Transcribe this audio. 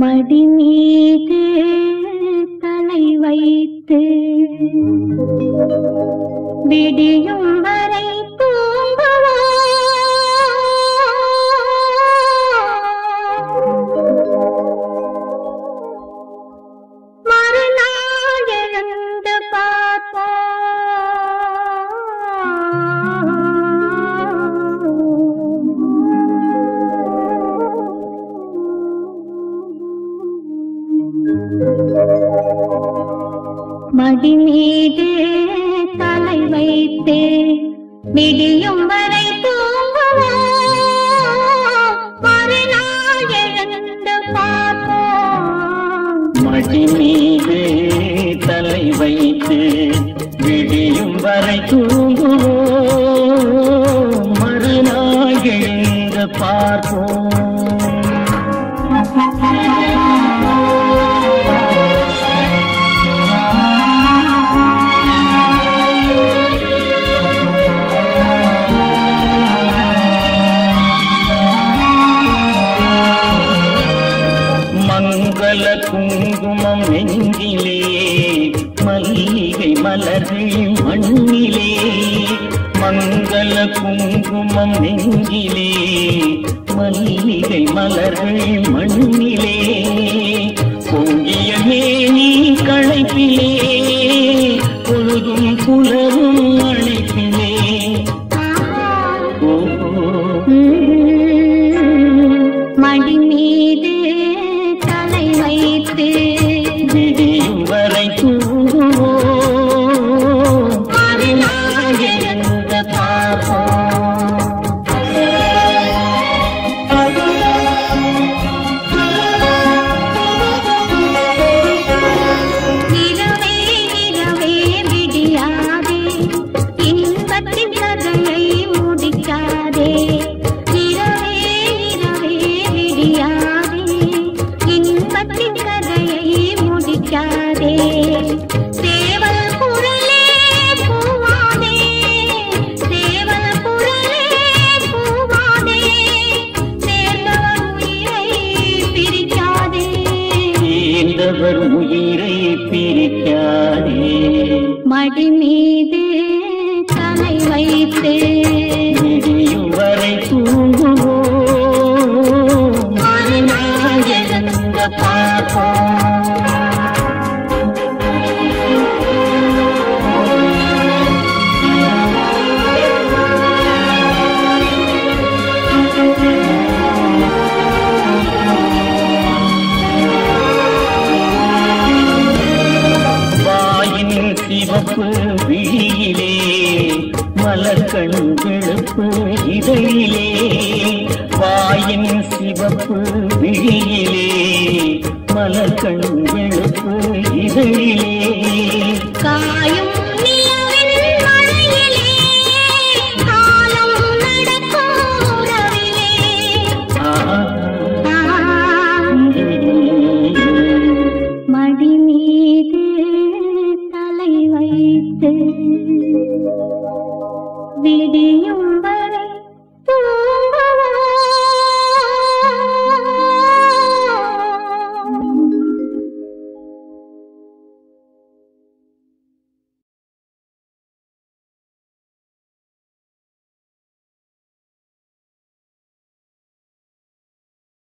மடி மீது தலை வைத்து விடியும் வரை பார்ப்போம் மடி மீது தலை வைத்து விடியும் வரை மடி மீது தலை வைத்து விடியும் வரை தூங்குவோம். மறுநாள் எழுந்து பார்ப்போம். குங்குமம் நெஞ்சிலே மல்லிகை மலர்கள் மண்ணிலே மங்கள குங்குமம் நெஞ்சிலே மல்லிகை மலர்கள் மண்ணிலே பொங்கிய மேனி களைப்பிலே சேர்ந்தவர் உயிரை பிரிக்காதே. மடி மீது தலை வைத்து. விடியும் வரை தூங்குவோம். மறுநாள் கண்களுப்பு இதழிலே வாயின் சிவப்பு விழியிலே மலர் கண்களுப்பு இதழிலே காயும் Thank you. VD